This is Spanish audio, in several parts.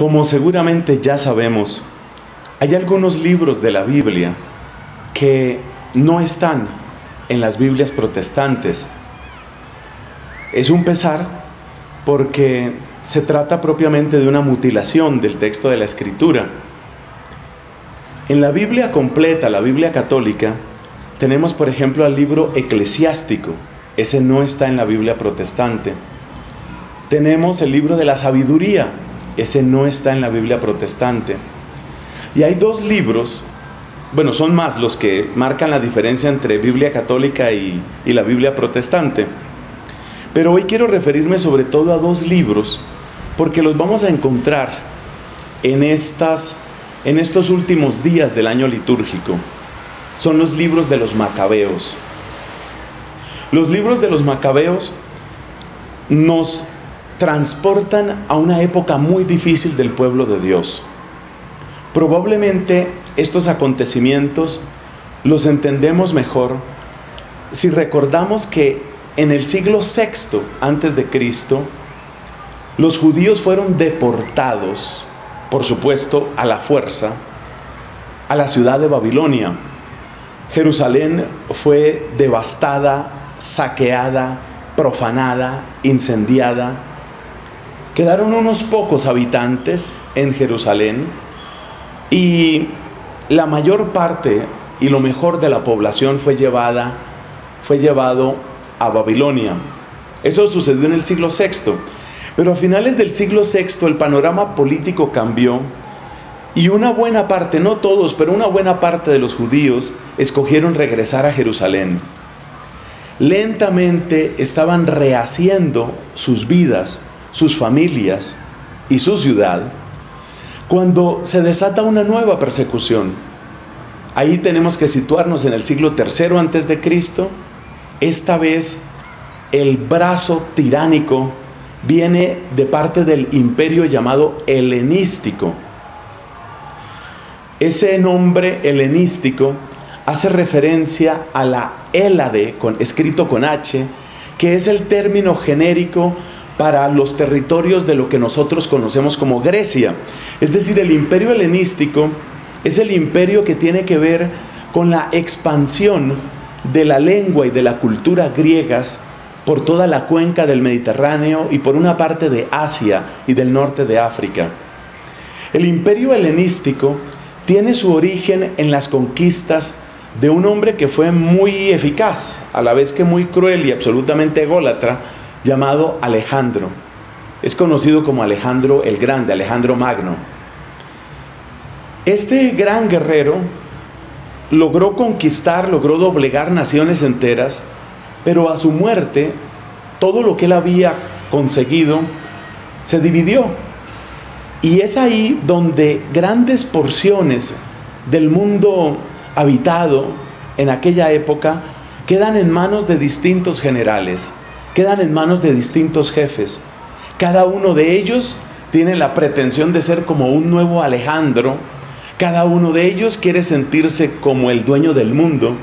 Como seguramente ya sabemos, hay algunos libros de la Biblia que no están en las Biblias protestantes. Es un pesar porque se trata propiamente de una mutilación del texto de la Escritura. En la Biblia completa, la Biblia católica, tenemos por ejemplo al libro eclesiástico. Ese no está en la Biblia protestante. Tenemos el libro de la sabiduría. Ese no está en la Biblia protestante. Y hay dos libros, bueno, son más los que marcan la diferencia entre Biblia católica y, la Biblia protestante. Pero hoy quiero referirme sobre todo a dos libros porque los vamos a encontrar en estas en estos últimos días del año litúrgico son los libros de los macabeos. Los libros de los macabeos nos transportan a una época muy difícil del pueblo de Dios. Probablemente estos acontecimientos los entendemos mejor si recordamos que en el siglo VI antes de Cristo los judíos fueron deportados por supuesto, a la fuerza, a la ciudad de Babilonia. Jerusalén fue devastada, saqueada, profanada, incendiada. Quedaron unos pocos habitantes en Jerusalén y la mayor parte y lo mejor de la población fue llevada, fue llevado a Babilonia. Eso sucedió en el siglo VI. Pero a finales del siglo VI el panorama político cambió y una buena parte, no todos, pero una buena parte de los judíos escogieron regresar a Jerusalén. Lentamente estaban rehaciendo sus vidas, sus familias y su ciudad cuando se desata una nueva persecución. Ahí tenemos que situarnos en el siglo III antes de Cristo. Esta vez el brazo tiránico viene de parte del imperio llamado helenístico. Ese nombre helenístico hace referencia a la Hélade, con, escrito con H, que es el término genérico para los territorios de lo que nosotros conocemos como Grecia. Es decir, el imperio helenístico es el imperio que tiene que ver con la expansión de la lengua y de la cultura griegas por toda la cuenca del Mediterráneo y por una parte de Asia y del norte de África. El imperio helenístico tiene su origen en las conquistas de un hombre que fue muy eficaz, a la vez que muy cruel y absolutamente ególatra, llamado Alejandro. Es conocido como Alejandro el Grande, Alejandro Magno. Este gran guerrero logró conquistar, logró doblegar naciones enteras, pero a su muerte, todo lo que él había conseguido se dividió. Y es ahí donde grandes porciones del mundo habitado en aquella época quedan en manos de distintos generales, quedan en manos de distintos jefes. Cada uno de ellos tiene la pretensión de ser como un nuevo Alejandro, cada uno de ellos quiere sentirse como el dueño del mundo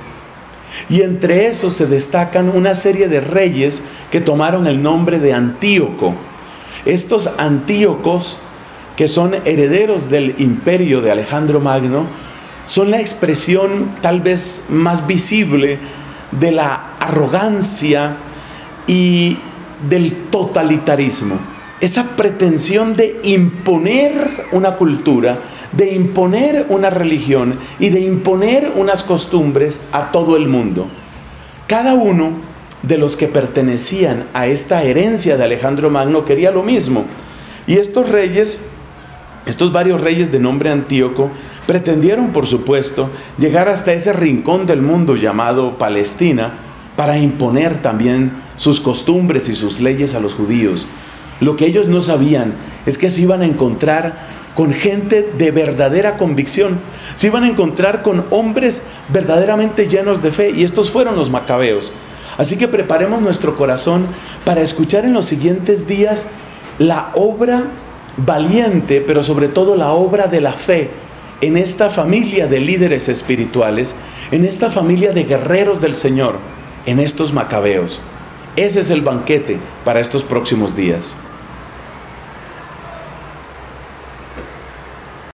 y entre esos se destacan una serie de reyes que tomaron el nombre de Antíoco. Estos Antíocos, que son herederos del imperio de Alejandro Magno, son la expresión tal vez más visible de la arrogancia y del totalitarismo. Esa pretensión de imponer una cultura de imponer una religión y de imponer unas costumbres a todo el mundo. Cada uno de los que pertenecían a esta herencia de Alejandro Magno quería lo mismo. Y estos reyes, estos varios reyes de nombre Antíoco, pretendieron, por supuesto, llegar hasta ese rincón del mundo llamado Palestina para imponer también sus costumbres y sus leyes a los judíos. Lo que ellos no sabían es que se iban a encontrar con gente de verdadera convicción. Se iban a encontrar con hombres verdaderamente llenos de fe y estos fueron los macabeos. Así que preparemos nuestro corazón para escuchar en los siguientes días la obra valiente, pero sobre todo la obra de la fe en esta familia de líderes espirituales, en esta familia de guerreros del Señor, en estos macabeos. Ese es el banquete para estos próximos días.